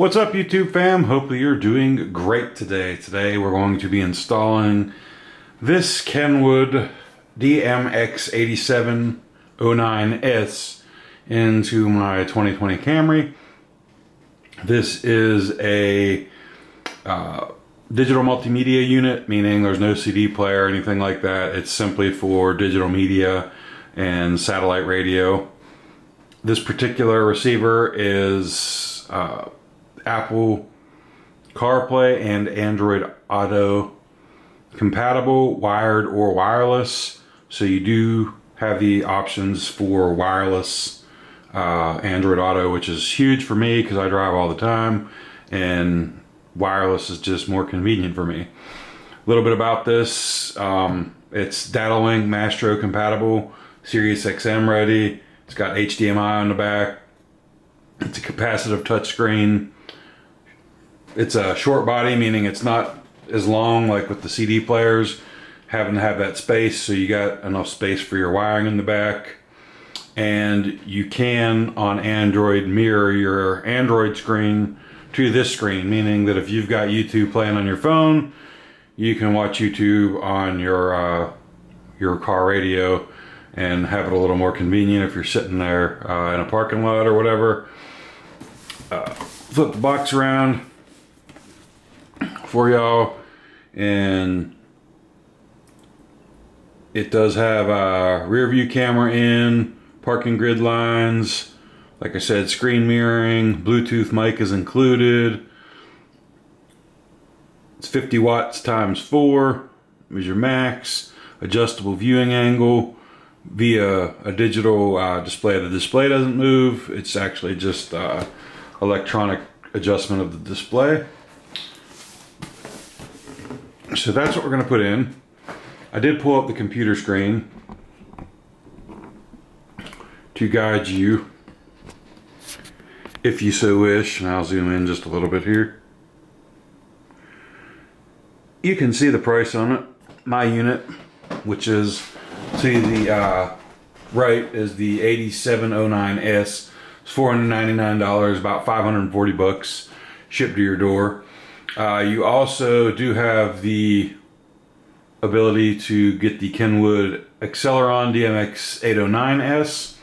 What's up YouTube fam? Hopefully you're doing great today. Today we're going to be installing this Kenwood DMX8709S into my 2020 Camry. This is a uh, digital multimedia unit, meaning there's no CD player or anything like that. It's simply for digital media and satellite radio. This particular receiver is uh, Apple CarPlay and Android Auto compatible, wired or wireless. So you do have the options for wireless uh, Android Auto, which is huge for me because I drive all the time and wireless is just more convenient for me. A little bit about this, um, it's Datalink Maestro compatible, Sirius XM ready, it's got HDMI on the back, it's a capacitive touchscreen, it's a short body, meaning it's not as long like with the CD players, having to have that space so you got enough space for your wiring in the back. And you can on Android mirror your Android screen to this screen, meaning that if you've got YouTube playing on your phone, you can watch YouTube on your uh, your car radio and have it a little more convenient if you're sitting there uh, in a parking lot or whatever. Uh, flip the box around for y'all. And it does have a rear view camera in parking grid lines like I said screen mirroring Bluetooth mic is included. It's 50 watts times 4 is your max adjustable viewing angle via a digital uh, display. The display doesn't move. It's actually just uh, electronic adjustment of the display so that's what we're going to put in. I did pull up the computer screen to guide you if you so wish. And I'll zoom in just a little bit here. You can see the price on it. My unit, which is to the uh, right, is the 8709S. It's $499, about 540 bucks shipped to your door. Uh, you also do have the ability to get the Kenwood Excelon DMX 809S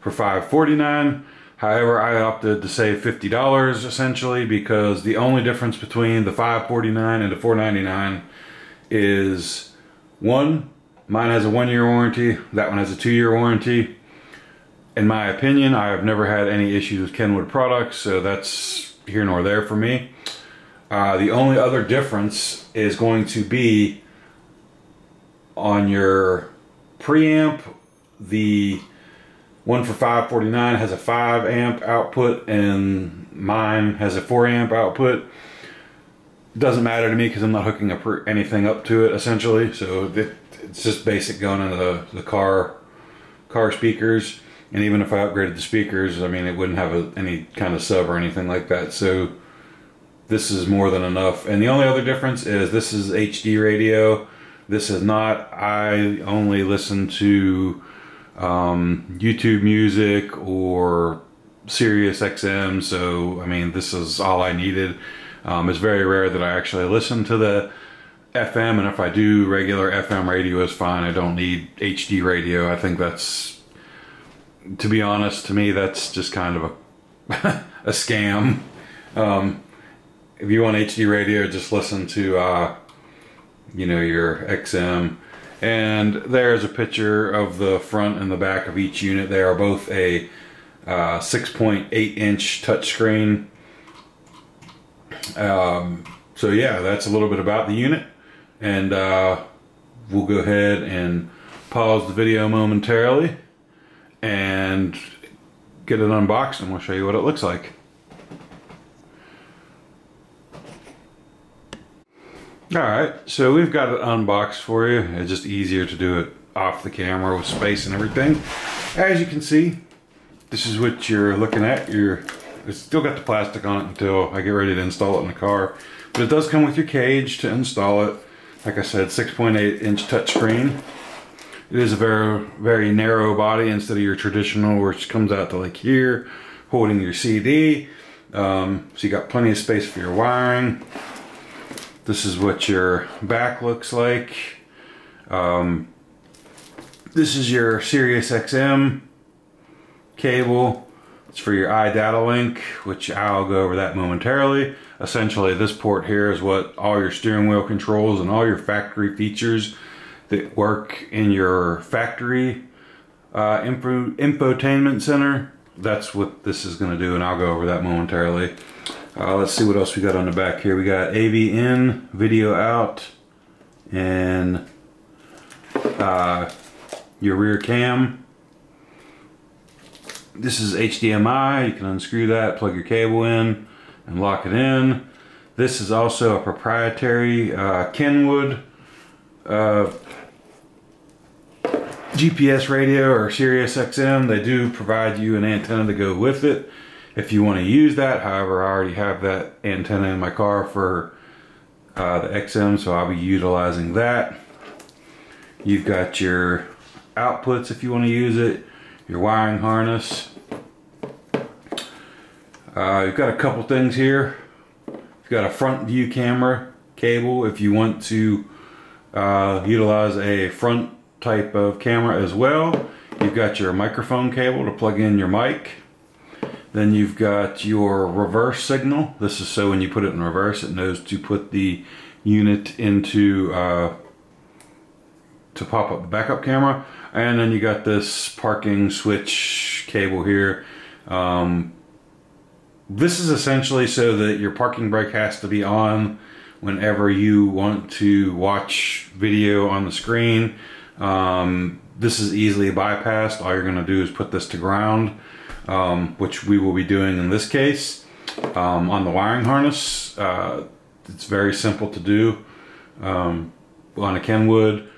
for 549 However, I opted to save $50 essentially because the only difference between the 549 and the 499 is one, mine has a one year warranty, that one has a two year warranty. In my opinion, I have never had any issues with Kenwood products, so that's here nor there for me. Uh, the only other difference is going to be on your preamp. The one for 549 has a 5 amp output and mine has a 4 amp output. Doesn't matter to me because I'm not hooking up anything up to it essentially. So it's just basic going into the, the car car speakers. And even if I upgraded the speakers, I mean, it wouldn't have a, any kind of sub or anything like that. So this is more than enough. And the only other difference is this is HD radio. This is not. I only listen to um, YouTube music or Sirius XM. So, I mean, this is all I needed. Um, it's very rare that I actually listen to the FM. And if I do, regular FM radio is fine. I don't need HD radio. I think that's, to be honest, to me, that's just kind of a, a scam. Um, if you want HD radio, just listen to, uh, you know, your XM. And there's a picture of the front and the back of each unit. They are both a uh, 6.8 inch touchscreen. Um, so yeah, that's a little bit about the unit. And uh, we'll go ahead and pause the video momentarily and get it unboxed and we'll show you what it looks like. All right, so we've got it unboxed for you. It's just easier to do it off the camera with space and everything. As you can see, this is what you're looking at. You're, it's still got the plastic on it until I get ready to install it in the car. But it does come with your cage to install it. Like I said, 6.8 inch touchscreen. It is a very, very narrow body instead of your traditional, which comes out to like here, holding your CD. Um, so you got plenty of space for your wiring. This is what your back looks like. Um, this is your Sirius XM cable. It's for your iDatalink, which I'll go over that momentarily. Essentially, this port here is what all your steering wheel controls and all your factory features that work in your factory uh, info, infotainment center. That's what this is going to do, and I'll go over that momentarily. Uh, let's see what else we got on the back here. We got AV in, video out, and uh, your rear cam this is HDMI. You can unscrew that, plug your cable in, and lock it in. This is also a proprietary uh, Kenwood uh, GPS radio or Sirius XM. They do provide you an antenna to go with it if you want to use that. However, I already have that antenna in my car for uh, the XM, so I'll be utilizing that. You've got your outputs if you want to use it your wiring harness. Uh, you've got a couple things here. You've got a front view camera cable if you want to uh, utilize a front type of camera as well. You've got your microphone cable to plug in your mic. Then you've got your reverse signal. This is so when you put it in reverse, it knows to put the unit into uh, to pop up the backup camera. And then you got this parking switch cable here. Um, this is essentially so that your parking brake has to be on whenever you want to watch video on the screen. Um, this is easily bypassed. All you're going to do is put this to ground, um, which we will be doing in this case. Um, on the wiring harness, uh, it's very simple to do. Um, on a Kenwood,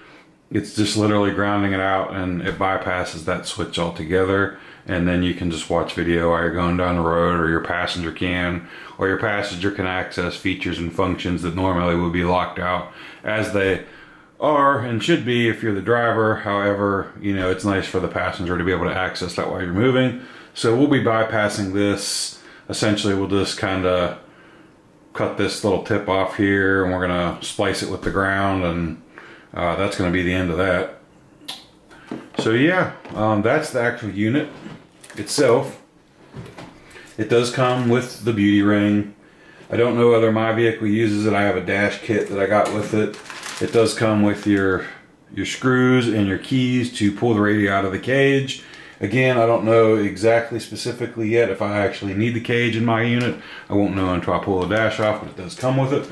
it's just literally grounding it out and it bypasses that switch altogether and then you can just watch video while you're going down the road or your passenger can or your passenger can access features and functions that normally would be locked out as they are and should be if you're the driver however you know it's nice for the passenger to be able to access that while you're moving so we'll be bypassing this essentially we'll just kind of cut this little tip off here and we're gonna splice it with the ground and uh, that's going to be the end of that. So yeah, um, that's the actual unit itself. It does come with the beauty ring. I don't know whether my vehicle uses it. I have a dash kit that I got with it. It does come with your your screws and your keys to pull the radio out of the cage. Again, I don't know exactly specifically yet if I actually need the cage in my unit. I won't know until I pull the dash off, but it does come with it.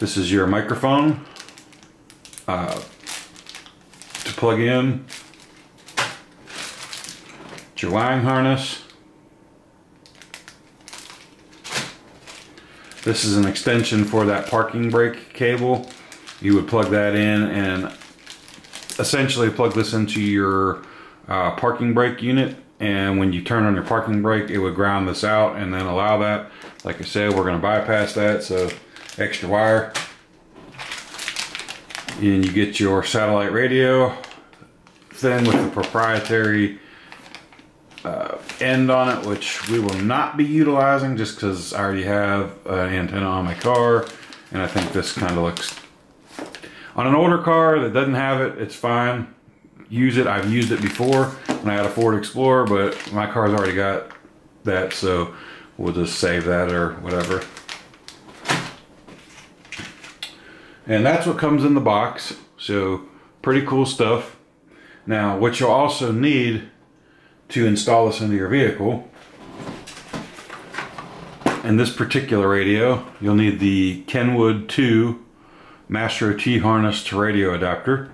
This is your microphone uh, to plug in. It's your wiring harness. This is an extension for that parking brake cable. You would plug that in and essentially plug this into your uh, parking brake unit and when you turn on your parking brake it would ground this out and then allow that. Like I said we're going to bypass that so extra wire. And you get your satellite radio. Thing with the proprietary uh, end on it which we will not be utilizing just because I already have an antenna on my car and I think this kind of looks on an older car that doesn't have it it's fine use it I've used it before when I had a Ford Explorer but my car's already got that so we'll just save that or whatever And that's what comes in the box. So pretty cool stuff. Now what you'll also need to install this into your vehicle in this particular radio you'll need the Kenwood 2 Maestro T harness to radio adapter.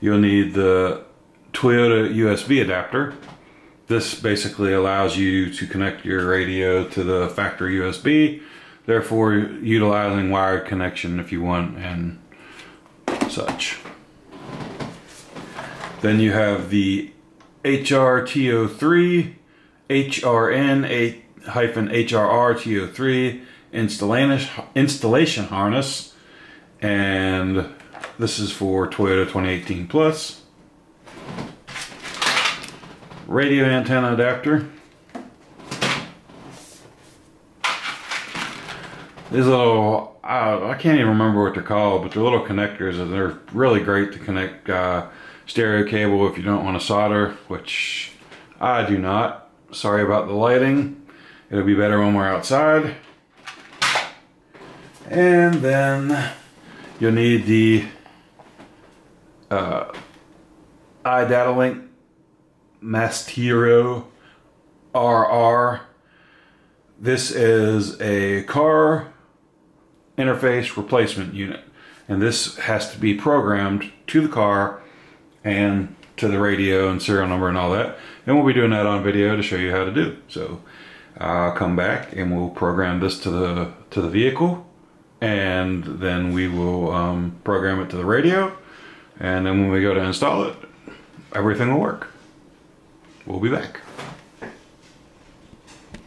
You'll need the Toyota USB adapter this basically allows you to connect your radio to the factory USB, therefore utilizing wired connection if you want and such. Then you have the HRTO3, HRN-HRR-TO3 A-H installation, installation harness, and this is for Toyota 2018 Plus. radio antenna adapter. These little, uh, I can't even remember what they're called, but they're little connectors and they're really great to connect uh, stereo cable if you don't want to solder, which I do not. Sorry about the lighting. It'll be better when we're outside. And then you'll need the uh, iDataLink Maestro RR. This is a car interface replacement unit. And this has to be programmed to the car and to the radio and serial number and all that. And we'll be doing that on video to show you how to do. So I'll come back and we'll program this to the to the vehicle and then we will um, program it to the radio and then when we go to install it everything will work. We'll be back